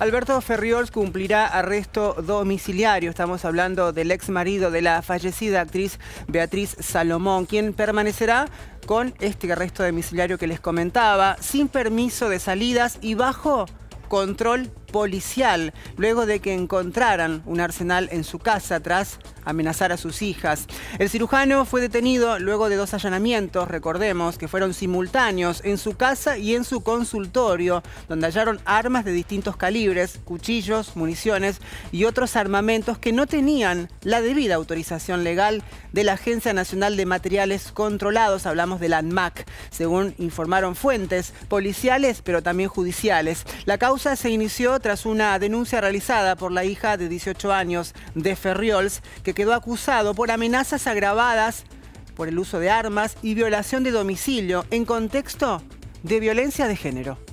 Alberto Ferriols cumplirá arresto domiciliario. Estamos hablando del ex marido de la fallecida actriz Beatriz Salomón, quien permanecerá con este arresto domiciliario que les comentaba, sin permiso de salidas y bajo control policial luego de que encontraran un arsenal en su casa tras amenazar a sus hijas. El cirujano fue detenido luego de dos allanamientos, recordemos, que fueron simultáneos en su casa y en su consultorio, donde hallaron armas de distintos calibres, cuchillos, municiones y otros armamentos que no tenían la debida autorización legal de la Agencia Nacional de Materiales Controlados, hablamos de la ANMAC, según informaron fuentes policiales, pero también judiciales. La causa se inició tras una denuncia realizada por la hija de 18 años de Ferriols, que quedó acusado por amenazas agravadas por el uso de armas y violación de domicilio en contexto de violencia de género.